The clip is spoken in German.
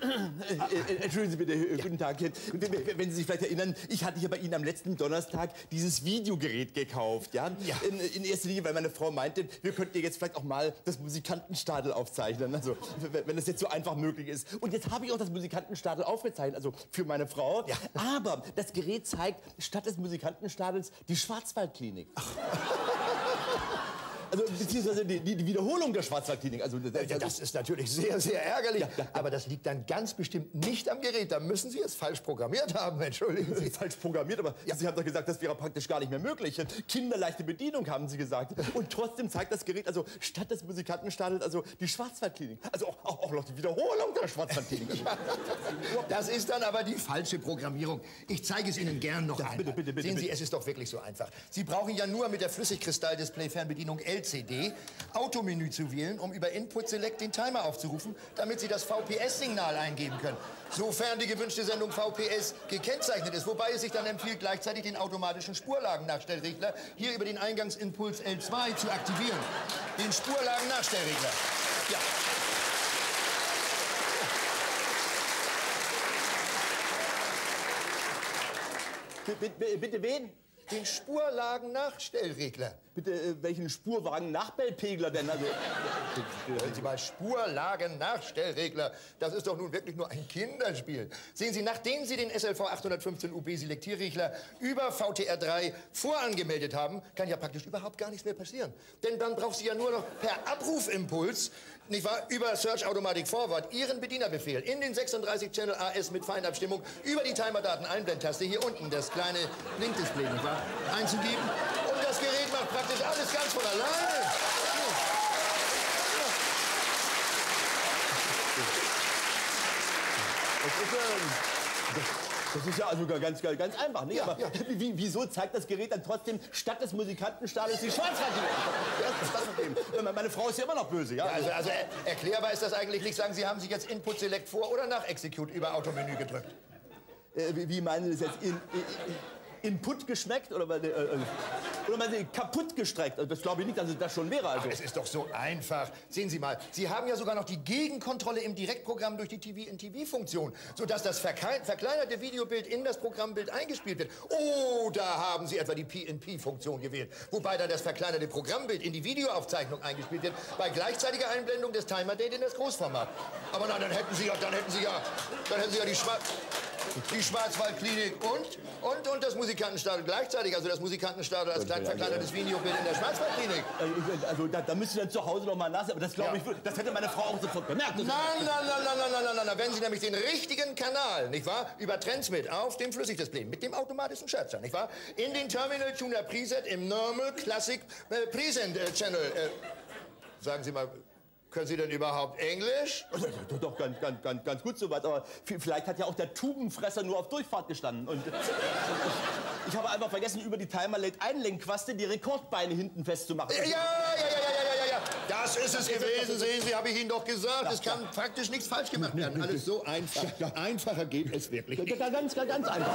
Äh, Entschuldigen Sie bitte, äh, guten Tag. Wenn Sie sich vielleicht erinnern, ich hatte hier bei Ihnen am letzten Donnerstag dieses Videogerät gekauft, ja? Ja. In, in erster Linie, weil meine Frau meinte, wir könnten jetzt vielleicht auch mal das Musikantenstadel aufzeichnen, also wenn das jetzt so einfach möglich ist. Und jetzt habe ich auch das Musikantenstadel aufgezeichnet, also für meine Frau. Ja. Aber das Gerät zeigt statt des Musikantenstadels die Schwarzwaldklinik. Also beziehungsweise die, die, Wiederholung der Schwarzwaldklinik. Also, das, Ja, das ist natürlich sehr, sehr ärgerlich. Ja, ja, ja. Aber das liegt dann ganz bestimmt nicht am Gerät. Da müssen Sie es falsch programmiert haben. Entschuldigen Sie. falsch programmiert, aber Sie haben doch gesagt, das wäre praktisch gar nicht mehr möglich. Kinderleichte Bedienung, haben Sie gesagt. Und trotzdem zeigt das Gerät, also statt des Musikantenstadels, also die Schwarzwaldklinik. Also auch, auch, auch noch die Wiederholung der Schwarzwaldklinik. Das ist dann aber die falsche Programmierung. Ich zeige es Ihnen gern noch einmal. bitte, bitte, bitte, Sehen Sie, es ist doch wirklich so einfach. Sie brauchen ja nur mit der Flüssigkristall-Display-Fernbedienung LCD Automenü zu wählen, um über Input Select den Timer aufzurufen, damit Sie das VPS-Signal eingeben können. Sofern die gewünschte Sendung VPS gekennzeichnet ist, wobei es sich dann empfiehlt, gleichzeitig den automatischen Spurlagennachstellregler hier über den Eingangsimpuls L2 zu aktivieren. Den Spurlagennachstellregler. Ja. bitte, bitte wen? Den Spurlagennachstellregler. Bitte äh, welchen Spurwagen Nachbellpegler denn? Also, Hören Sie mal, Spurlagen-Nachstellregler. Das ist doch nun wirklich nur ein Kinderspiel. Sehen Sie, nachdem Sie den SLV 815 UB Selektierregler über VTR3 vorangemeldet haben, kann ja praktisch überhaupt gar nichts mehr passieren. Denn dann braucht Sie ja nur noch per Abrufimpuls, nicht wahr, über Search Automatic Forward Ihren Bedienerbefehl in den 36 Channel AS mit Feinabstimmung über die Timerdaten Einblendtaste hier unten, das kleine Blinkdisplay, nicht wahr, einzugeben. Und das Gerät macht praktisch alles ganz von alleine. das ist, ähm, das, ist ja also ganz, ganz, einfach. Nicht? Ja, Aber ja. Wie, wieso zeigt das Gerät dann trotzdem statt des Musikantenstadels die? Das Problem. Äh, Meine Frau ist ja immer noch böse. Ja? Ja, also, also er, erklärbar ist das eigentlich nicht. Sagen Sie, haben Sie jetzt Input Select vor oder nach Execute über Automenü gedrückt? Äh, wie, wie meinen Sie das jetzt? In, in, Input geschmeckt oder, meine, äh, äh, oder Sie kaputt gestreckt? Also das glaube ich nicht, dass es das schon wäre. Also. Es ist doch so einfach. Sehen Sie mal, Sie haben ja sogar noch die Gegenkontrolle im Direktprogramm durch die TV-in-TV-Funktion, sodass das verkleinerte Videobild in das Programmbild eingespielt wird. Oh, da haben Sie etwa die PNP-Funktion gewählt, wobei dann das verkleinerte Programmbild in die Videoaufzeichnung eingespielt wird, bei gleichzeitiger Einblendung des Timer-Date in das Großformat. Aber nein, dann hätten Sie ja, dann hätten Sie ja, dann hätten Sie ja die Schwarz... Die Schwarzwaldklinik und, und, und das Musikantenstadel gleichzeitig. Also das Musikantenstadel als klein verkleinertes Videobild in der Schwarzwaldklinik. Äh, Also da, da müsst ihr dann zu Hause noch mal nass, aber das glaube Ja. ich, das hätte meine Frau auch sofort bemerkt. Nein, nein, nein, nein, nein, nein, nein, nein. Wenn Sie nämlich den richtigen Kanal, nicht wahr, über Transmit auf dem Flüssigdisplay mit dem automatischen Schalter, nicht wahr, in den Terminal Tuner Preset im Normal Classic äh, Present äh, Channel. Äh, sagen Sie mal, können Sie denn überhaupt Englisch? Doch, ganz, ganz, ganz, ganz gut soweit. Aber vielleicht hat ja auch der Tubenfresser nur auf Durchfahrt gestanden. Und ich, habe einfach vergessen, über die Timer-Late-Einlenkquaste die Rekordbeine hinten festzumachen. Ja, ja, ja, ja, ja, ja, ja. Das ist es gewesen, sehen Sie, habe ich Ihnen doch gesagt. Es kann praktisch nichts falsch gemacht werden. Alles so einfach. Einfacher geht es wirklich. Ganz, ganz, ganz einfach.